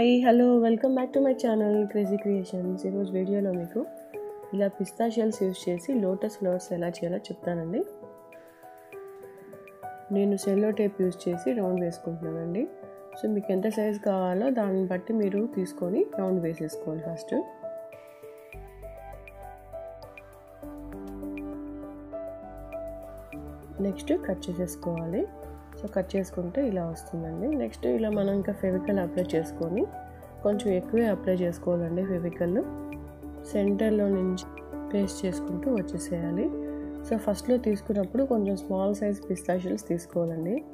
Hi hello welcome back to my channel crazy creations ఈరోజు వీడియోలో మీకు ఇలా పిస్తా షెల్స్ యూస్ చేసి లోటస్ ఫ్లవర్స్ ఎలా చేయాలో చెప్తానండి. నేను సెల్లో టేప్ యూస్ చేసి రౌండ్ వేసుకుంటున్నానండి. సో మీకు ఎంత సైజ్ కావాలో దాన్ని బట్టి మీరు తీసుకొని రౌండ్ వేసేసుకోవాలి ఫస్ట్ నెక్స్ట్ కట్ చేసేసుకోవాలి. సో కట్ చేసుకుంటే ఇలా వస్తుందండి. నెక్స్ట్ ఇలా మనం ఇంకా ఫెవికల్ అప్లై చేసుకొని కొంచెం ఎక్కువే అప్లై చేసుకోవాలండి ఫెవికల్. సెంటర్లో నుంచి పేస్ట్ చేసుకుంటూ వచ్చేసేయాలి. సో ఫస్ట్లో తీసుకున్నప్పుడు కొంచెం స్మాల్ సైజ్ పిస్తా షెల్స్ తీసుకోవాలండి.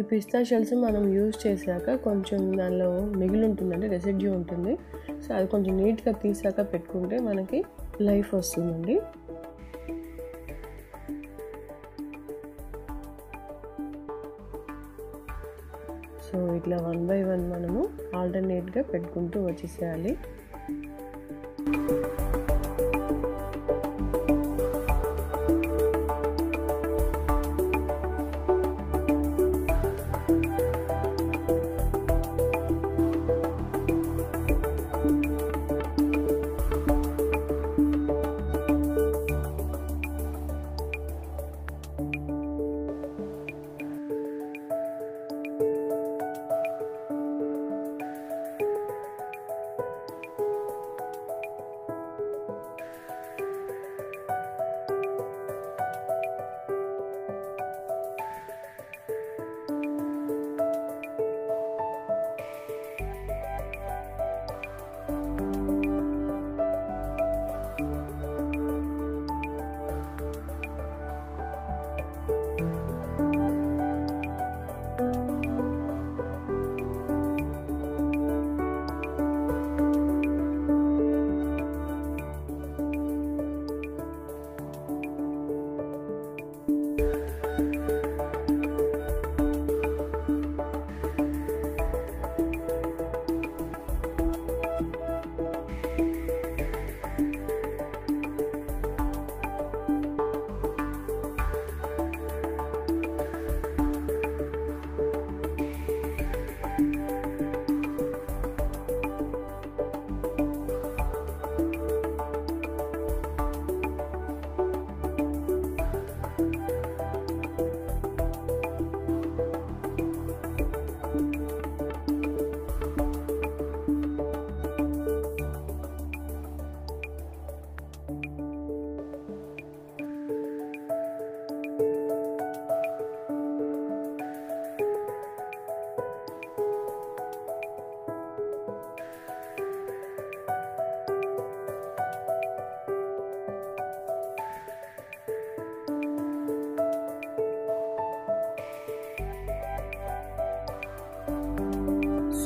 ఈ పిస్తా షెల్స్ మనం యూజ్ చేశాక కొంచెం దానిలో మిగిలి ఉంటుందండి రెసిడ్యూ ఉంటుంది. సో అది కొంచెం నీట్గా తీసాక పెట్టుకుంటే మనకి లైఫ్ వస్తుందండి. ఇట్లా వన్ బై వన్ మనము ఆల్టర్నేట్గా పెట్టుకుంటూ వచ్చేసేయాలి.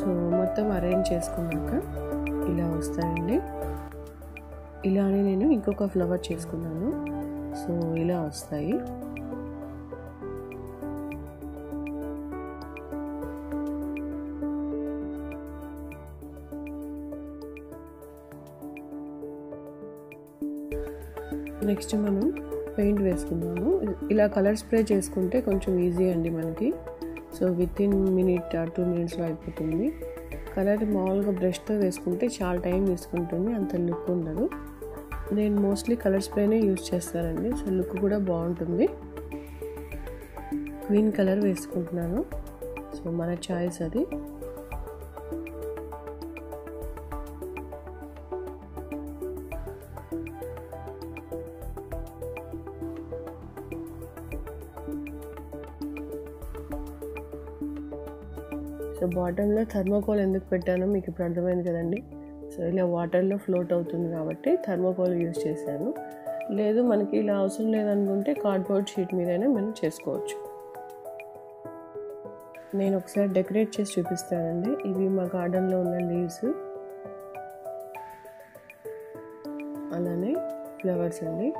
సో మొత్తం అరేంజ్ చేసుకున్నాక ఇలా వస్తాయండి. ఇలానే నేను ఇంకొక ఫ్లవర్ చేసుకున్నాను. సో ఇలా వస్తాయి. నెక్స్ట్ మనం పెయింట్ వేసుకుందాము. ఇలా కలర్ స్ప్రే చేసుకుంటే కొంచెం ఈజీ అండి మనకి. So within minute two మినిట్స్లో అయిపోతుంది. కలర్ మామూలుగా బ్రష్తో వేసుకుంటే చాలా టైం తీసుకుంటుంది అంత లుక్ ఉండదు. నేను మోస్ట్లీ కలర్ స్ప్రేనే యూజ్ చేస్తానండి సో లుక్ కూడా బాగుంటుంది. గ్రీన్ కలర్ వేసుకుంటున్నాను సో మన చాయిస్ అది. సో బాటంలో థర్మోకోల్ ఎందుకు పెట్టానో మీకు ఇప్పుడు అర్థమైంది కదండి. సో ఇలా వాటర్లో ఫ్లోట్ అవుతుంది కాబట్టి థర్మోకోల్ యూజ్ చేశాను. లేదు మనకి ఇలా అవసరం లేదనుకుంటే కార్డ్బోర్డ్ షీట్ మీదైనా మనం చేసుకోవచ్చు. నేను ఒకసారి డెకరేట్ చేసి చూపిస్తానండి. ఇవి మా గార్డెన్లో ఉన్న లీవ్స్. అలానే ఫ్లవర్స్ అండి.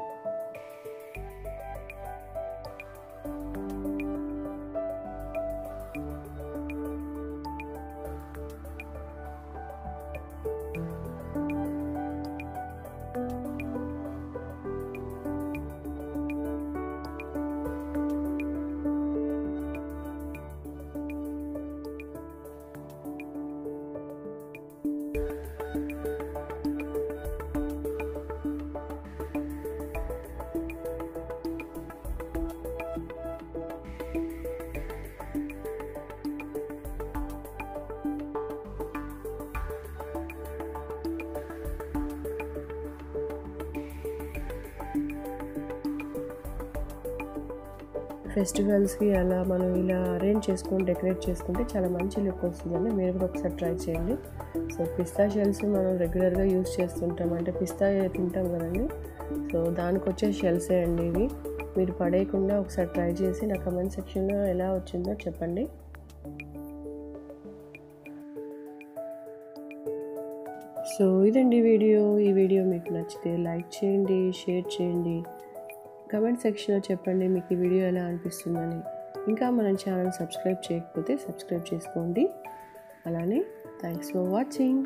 ఫెస్టివల్స్కి అలా మనం ఇలా అరేంజ్ చేసుకొని డెకరేట్ చేసుకుంటే చాలా మంచి లుక్ వస్తుందండి. మీరు కూడా ఒకసారి ట్రై చేయండి. సో పిస్తా షెల్స్ మనం రెగ్యులర్గా యూస్ చేస్తుంటాం. అంటే పిస్తా తింటాం కదండి. సో దానికి వచ్చే షెల్సే అండి ఇవి. మీరు పడేయకుండా ఒకసారి ట్రై చేసి నా కమెంట్ సెక్షన్లో ఎలా వచ్చిందో చెప్పండి. సో ఇదండి వీడియో. ఈ వీడియో మీకు నచ్చితే లైక్ చేయండి షేర్ చేయండి. కమెంట్ సెక్షన్లో చెప్పండి మీకు ఈ వీడియో ఎలా అనిపిస్తుందని. ఇంకా మన ఛానల్ సబ్స్క్రైబ్ చేయకపోతే సబ్స్క్రైబ్ చేసుకోండి. అలానే థ్యాంక్స్ ఫర్ వాచింగ్